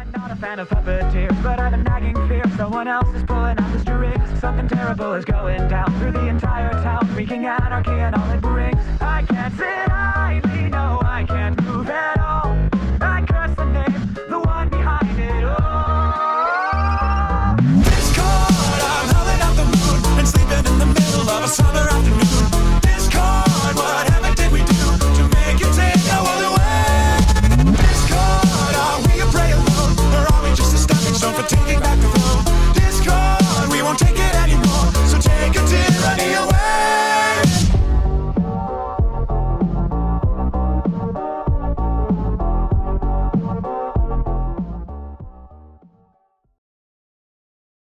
I'm not a fan of puppeteers, but I've a nagging fear someone else is pulling out the strings. Something terrible is going down through the entire town, wreaking anarchy and all it Take it back.